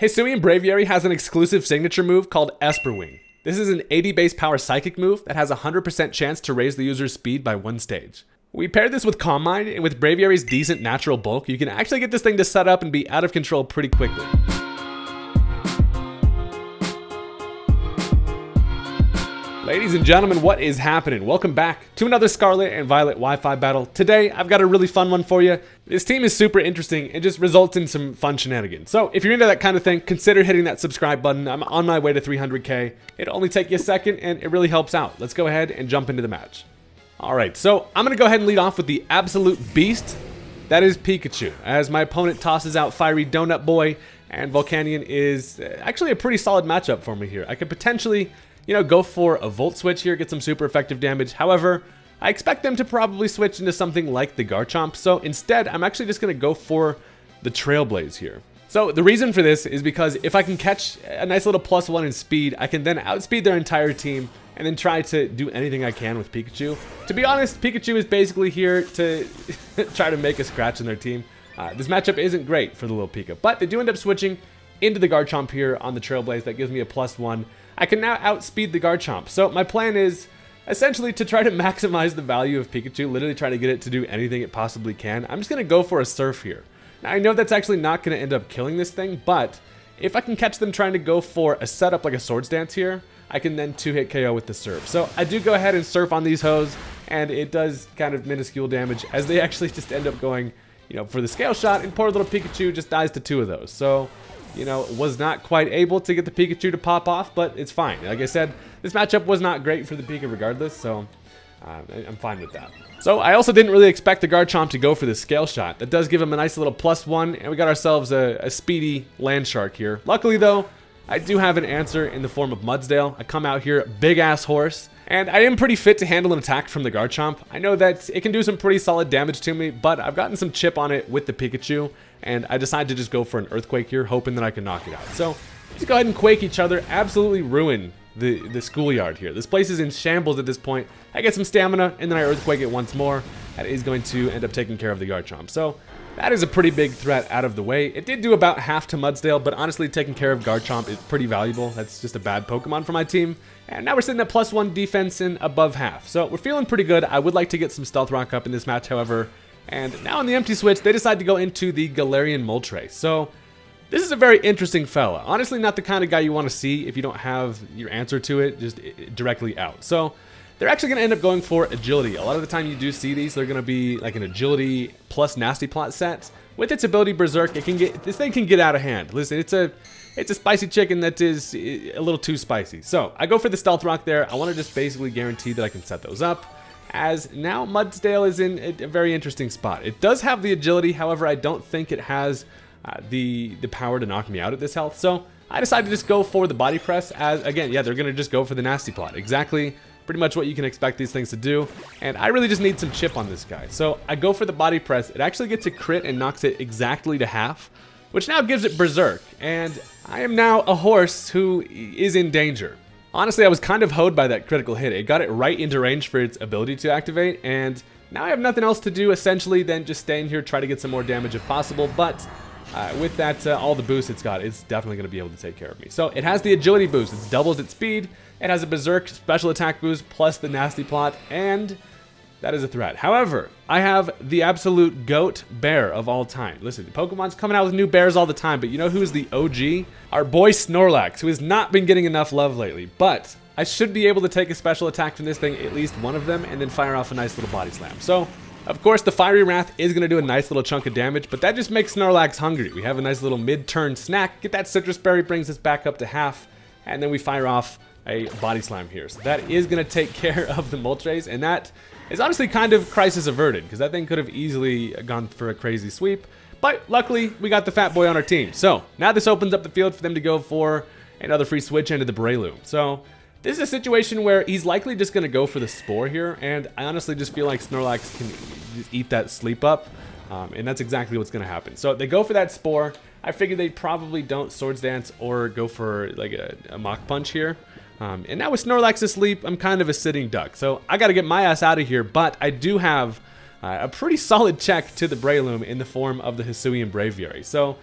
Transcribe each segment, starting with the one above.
Hisuian Braviary has an exclusive signature move called Esper Wing. This is an 80 base power psychic move that has a 100% chance to raise the user's speed by one stage. We paired this with Calm Mind, and with Braviary's decent natural bulk, you can actually get this thing to set up and be out of control pretty quickly. Ladies and gentlemen, what is happening? Welcome back to another Scarlet and Violet Wi-Fi battle. Today, I've got a really fun one for you. This team is super interesting. It just results in some fun shenanigans. So if you're into that kind of thing, consider hitting that subscribe button. I'm on my way to 300k. It'll only take you a second and it really helps out. Let's go ahead and jump into the match. All right, so I'm gonna go ahead and lead off with the absolute beast. That is Pikachu, as my opponent tosses out Fiery Donut Boy, and Volcanion is uh, actually a pretty solid matchup for me here. I could potentially you know, go for a Volt Switch here, get some super effective damage. However, I expect them to probably switch into something like the Garchomp, so instead, I'm actually just going to go for the Trailblaze here. So the reason for this is because if I can catch a nice little plus one in speed, I can then outspeed their entire team and then try to do anything I can with Pikachu. To be honest, Pikachu is basically here to try to make a scratch in their team. Uh, this matchup isn't great for the little Pika, but they do end up switching into the Garchomp here on the Trailblaze. That gives me a plus one. I can now outspeed the Garchomp. So my plan is essentially to try to maximize the value of Pikachu, literally try to get it to do anything it possibly can. I'm just going to go for a Surf here. Now I know that's actually not going to end up killing this thing, but if I can catch them trying to go for a setup like a Swords Dance here, I can then two-hit KO with the Surf. So I do go ahead and Surf on these hoes, and it does kind of minuscule damage as they actually just end up going, you know, for the Scale Shot, and poor little Pikachu just dies to two of those. So you know, was not quite able to get the Pikachu to pop off, but it's fine. Like I said, this matchup was not great for the Pika regardless, so uh, I'm fine with that. So I also didn't really expect the Garchomp to go for the Scale Shot. That does give him a nice little plus one, and we got ourselves a, a speedy Land Shark here. Luckily though, I do have an answer in the form of Mudsdale. I come out here, big ass horse, and I am pretty fit to handle an attack from the Garchomp. I know that it can do some pretty solid damage to me, but I've gotten some chip on it with the Pikachu, and I decided to just go for an Earthquake here, hoping that I can knock it out. So, let's go ahead and Quake each other, absolutely ruin the, the schoolyard here. This place is in shambles at this point. I get some stamina, and then I Earthquake it once more. That is going to end up taking care of the Garchomp. So, that is a pretty big threat out of the way. It did do about half to Mudsdale, but honestly, taking care of Garchomp is pretty valuable. That's just a bad Pokemon for my team. And now we're sitting at plus one defense and above half. So we're feeling pretty good. I would like to get some Stealth Rock up in this match, however. And now on the empty switch, they decide to go into the Galarian Moltres. So this is a very interesting fella. Honestly, not the kind of guy you want to see if you don't have your answer to it just directly out. So they're actually going to end up going for agility. A lot of the time you do see these, they're going to be like an agility plus nasty plot set. With its ability Berserk, it can get this thing can get out of hand. Listen, it's a it's a spicy chicken that is a little too spicy. So I go for the Stealth Rock there. I want to just basically guarantee that I can set those up. As now Mudsdale is in a very interesting spot. It does have the agility, however, I don't think it has uh, the the power to knock me out at this health. So I decided to just go for the body press as, again, yeah, they're going to just go for the nasty plot. Exactly pretty much what you can expect these things to do. And I really just need some chip on this guy. So I go for the body press. It actually gets a crit and knocks it exactly to half, which now gives it Berserk. And I am now a horse who is in danger. Honestly, I was kind of hoed by that critical hit. It got it right into range for its ability to activate, and now I have nothing else to do essentially than just stay in here, try to get some more damage if possible, but uh, with that, uh, all the boosts it's got, it's definitely going to be able to take care of me. So it has the agility boost, it doubles its speed, it has a berserk special attack boost plus the nasty plot, and that is a threat. However, I have the absolute GOAT bear of all time. Listen, Pokemon's coming out with new bears all the time, but you know who's the OG? Our boy Snorlax, who has not been getting enough love lately, but I should be able to take a special attack from this thing, at least one of them, and then fire off a nice little body slam. So of course, the Fiery Wrath is going to do a nice little chunk of damage, but that just makes Snorlax hungry. We have a nice little mid-turn snack. Get that Sitrus Berry, brings us back up to half, and then we fire off a Body Slam here. So that is going to take care of the Moltres, and that is honestly kind of crisis averted, because that thing could have easily gone for a crazy sweep. But luckily, we got the Fat Boy on our team. So now this opens up the field for them to go for another free switch into the Breloom. So this is a situation where he's likely just going to go for the Spore here, and I honestly just feel like Snorlax can eat that Sleep Up, um, and that's exactly what's going to happen. So they go for that Spore. I figure they probably don't Swords Dance or go for like a, a Mach Punch here. Um, and now with Snorlax asleep, I'm kind of a sitting duck. So I got to get my ass out of here, but I do have uh, a pretty solid check to the Breloom in the form of the Hisuian Braviary. So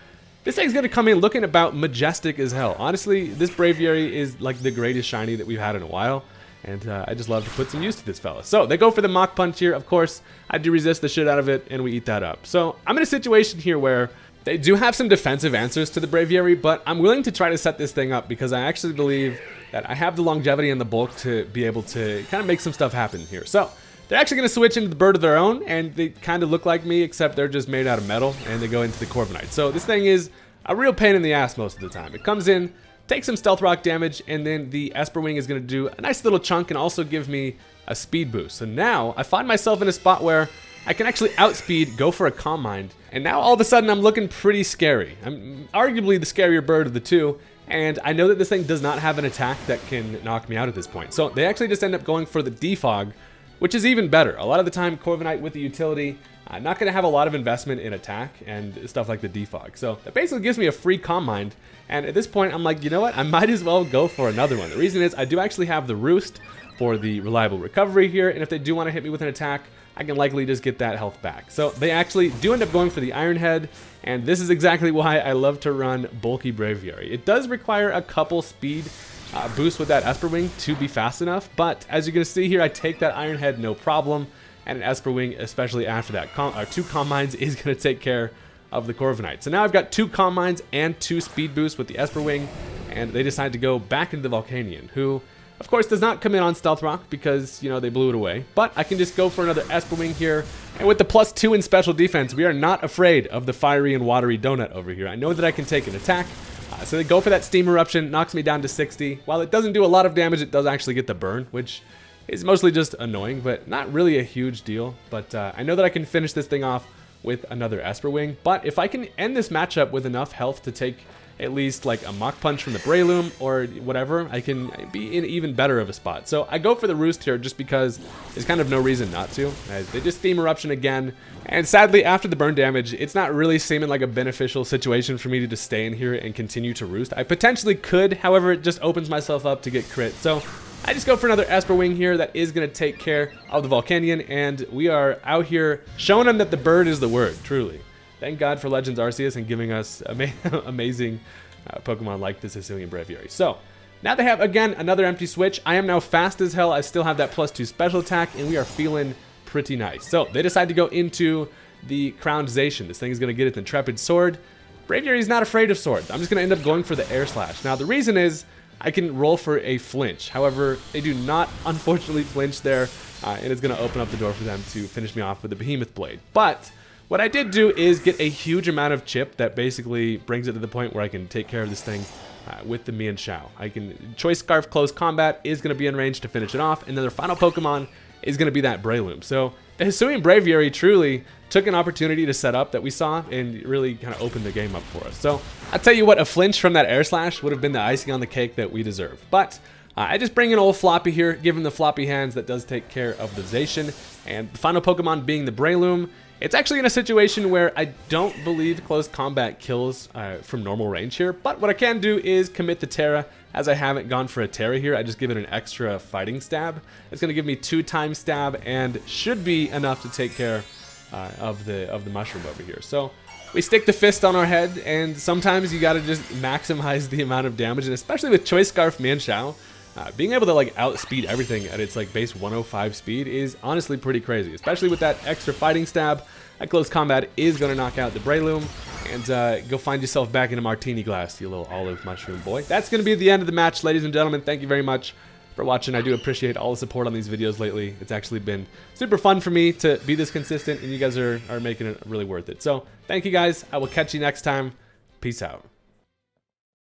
this thing's gonna come in looking about majestic as hell. Honestly, this Braviary is like the greatest shiny that we've had in a while. And uh, I just love to put some use to this fella. So they go for the Mach Punch here. Of course, I do resist the shit out of it, and we eat that up. So I'm in a situation here where they do have some defensive answers to the Braviary, but I'm willing to try to set this thing up because I actually believe that I have the longevity and the bulk to be able to kind of make some stuff happen here. So they're actually going to switch into the bird of their own, and they kind of look like me, except they're just made out of metal, and they go into the Corviknight. So this thing is a real pain in the ass most of the time. It comes in, takes some Stealth Rock damage, and then the Esper Wing is going to do a nice little chunk and also give me a speed boost. So now I find myself in a spot where I can actually outspeed, go for a Calm Mind, and now all of a sudden I'm looking pretty scary. I'm arguably the scarier bird of the two, and I know that this thing does not have an attack that can knock me out at this point. So they actually just end up going for the Defog, which is even better. A lot of the time, Corviknight with the utility, I'm not going to have a lot of investment in attack and stuff like the defog. So that basically gives me a free Calm Mind. And at this point, I'm like, you know what? I might as well go for another one. The reason is I do actually have the Roost for the reliable recovery here. And if they do want to hit me with an attack, I can likely just get that health back. So they actually do end up going for the Iron Head. And this is exactly why I love to run Bulky Braviary. It does require a couple speed uh, boost with that Esper Wing to be fast enough. But as you're going to see here, I take that Iron Head no problem. And an Esper Wing, especially after that, com uh, two Calm Minds is going to take care of the Corviknight. So now I've got two Calm Minds and two Speed Boosts with the Esper Wing. And they decide to go back into the Volcanion, who, of course, does not come in on Stealth Rock because, you know, they blew it away. But I can just go for another Esper Wing here. And with the plus two in special defense, we are not afraid of the fiery and watery donut over here. I know that I can take an attack. Uh, so they go for that Steam Eruption, knocks me down to 60. While it doesn't do a lot of damage, it does actually get the burn, which is mostly just annoying, but not really a huge deal. But uh, I know that I can finish this thing off with another Esper Wing. But if I can end this matchup with enough health to take at least like a Mach Punch from the Breloom or whatever, I can be in even better of a spot. So I go for the Roost here just because there's kind of no reason not to. As they just Steam Eruption again. And sadly, after the burn damage, it's not really seeming like a beneficial situation for me to just stay in here and continue to Roost. I potentially could, however, it just opens myself up to get crit. So I just go for another Esper Wing here that is going to take care of the Volcanion, and we are out here showing them that the bird is the word, truly. Thank God for Legends Arceus and giving us ama amazing uh, Pokemon like the Hisuian Braviary. So, now they have, again, another empty switch. I am now fast as hell. I still have that plus two special attack, and we are feeling pretty nice. So, they decide to go into the Crowned Zacian. This thing is going to get its Intrepid Sword. Braviary is not afraid of swords. I'm just going to end up going for the Air Slash. Now, the reason is I can roll for a flinch. However, they do not, unfortunately, flinch there, uh, and it's going to open up the door for them to finish me off with the Behemoth Blade. But what I did do is get a huge amount of chip that basically brings it to the point where I can take care of this thing uh, with the Mienshao. I can Choice Scarf Close Combat is going to be in range to finish it off, and then their final Pokemon is going to be that Breloom. So the Hisuian Braviary truly took an opportunity to set up that we saw and really kind of opened the game up for us. So I'll tell you what, a flinch from that air slash would have been the icing on the cake that we deserve. But uh, I just bring an old Floppy here, give him the floppy hands that does take care of the Zacian. And the final Pokemon being the Breloom. It's actually in a situation where I don't believe close combat kills uh, from normal range here, but what I can do is commit the Tera. As I haven't gone for a Tera here, I just give it an extra fighting stab. It's going to give me two times stab and should be enough to take care uh, of the of the mushroom over here. So we stick the fist on our head, and sometimes you got to just maximize the amount of damage, and especially with Choice Scarf Mienshao, uh, being able to like outspeed everything at its like base 105 speed is honestly pretty crazy, especially with that extra fighting stab. That close combat is going to knock out the Breloom, and uh, go find yourself back in a martini glass, you little olive mushroom boy. That's going to be the end of the match, ladies and gentlemen. Thank you very much for watching. I do appreciate all the support on these videos lately. It's actually been super fun for me to be this consistent, and you guys are, are making it really worth it. So thank you guys. I will catch you next time. Peace out.